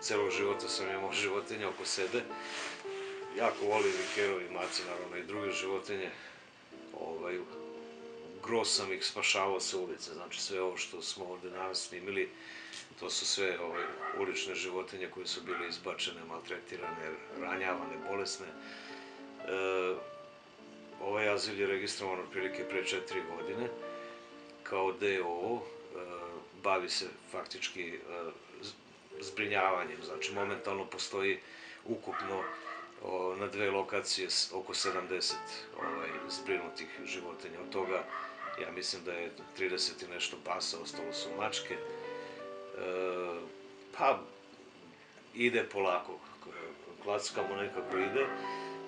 celog života sam imao životinje oko sebe. Jako volim i kerovi, mace, naravno i druge životinje. Ovaj, gro sam ih spašavao sa ulice, znači sve ovo što smo ovde danas snimili, to su sve ovaj, ulične životinje koje su bile izbačene, maltretirane, ranjavane, bolesne. E, ovaj azil je registrovan otprilike pre četiri godine kao DOO, e, bavi se faktički e, zbrinjavanjem, znači momentalno postoji ukupno o, na dve lokacije oko 70 ovaj, zbrinutih životinja. Od toga ja mislim da je 30 i nešto pasa, ostalo su mačke. E, pa ide polako, klackamo nekako ide,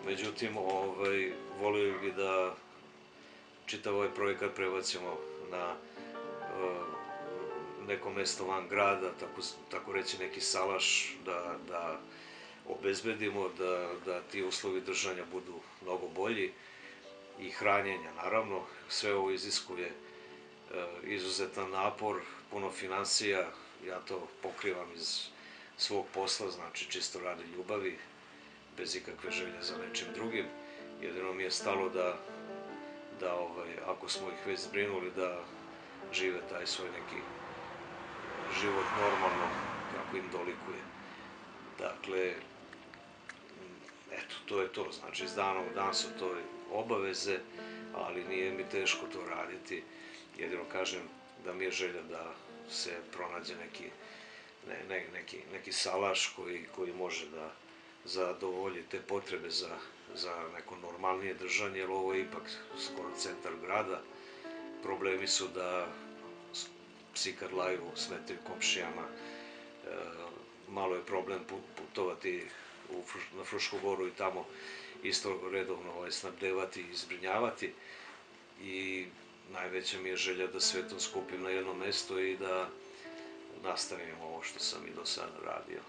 međutim ovaj, volio bi da čitav ovaj projekat prebacimo na neko mesto van grada, tako, tako reći neki salaš, da, da obezbedimo da, da ti uslovi držanja budu mnogo bolji i hranjenja, naravno. Sve ovo iziskuje uh, izuzetan napor, puno financija, ja to pokrivam iz svog posla, znači čisto radi ljubavi, bez ikakve želje za nečim drugim. Jedino mi je stalo da da ovaj, ako smo ih već zbrinuli da žive taj svoj neki život normalno kako im dolikuje. Dakle, eto, to je to, znači iz dana u dan su to obaveze, ali nije mi teško to raditi, jedino kažem da mi je želja da se pronađe neki, ne, ne, neki, neki salaš koji, koji može da zadovolji te potrebe za za neko normalnije držanje, jer ovo je ipak skoro centar grada. Problemi su da psi kad laju smetaju komšijama, e, malo je problem putovati u, na Frušku goru i tamo isto redovno ovaj, snabdevati i zbrinjavati i najveća mi je želja da sve to skupim na jedno mesto i da nastavim ovo što sam i do sada radio.